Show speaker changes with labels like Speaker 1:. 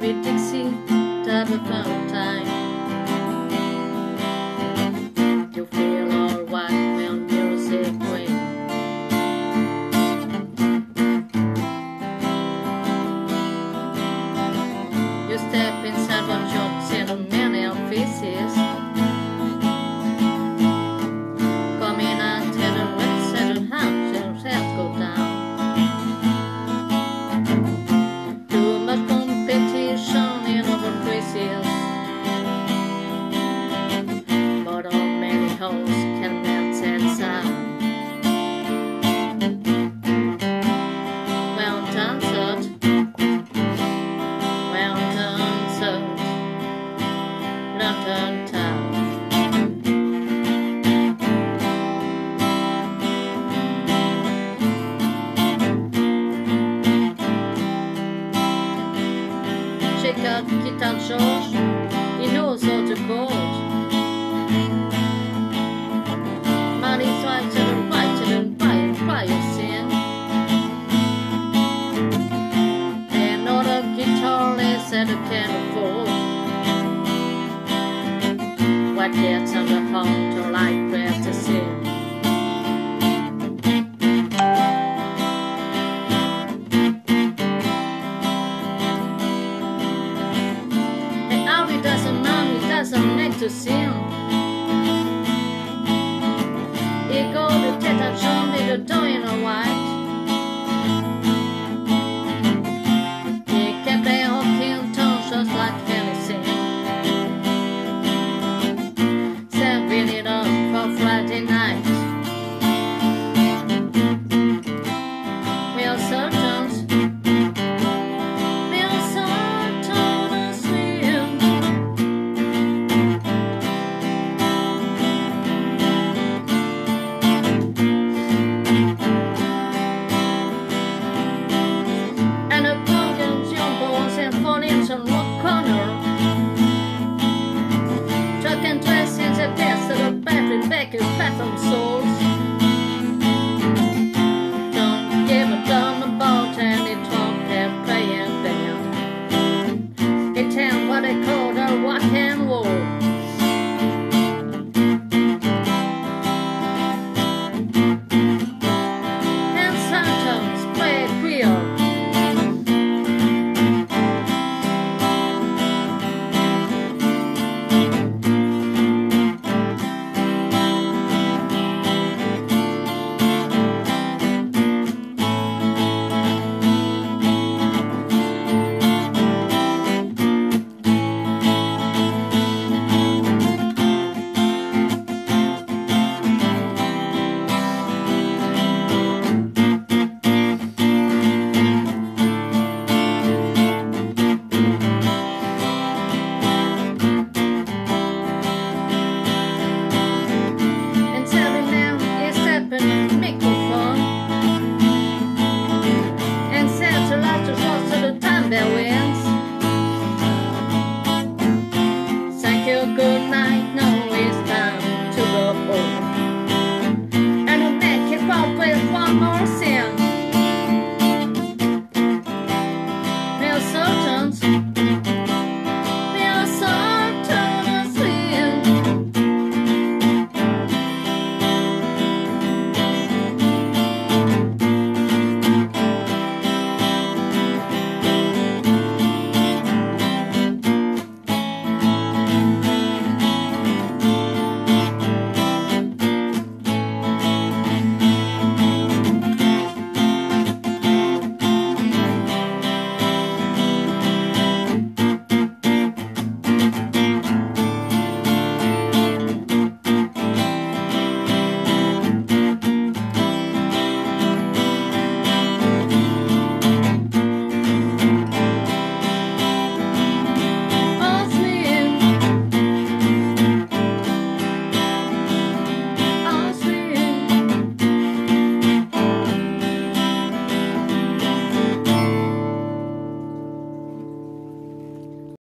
Speaker 1: Moby Dixie, fun Time. downtown town. Check out guitar George. kids on the phone to like fantasy. Wall.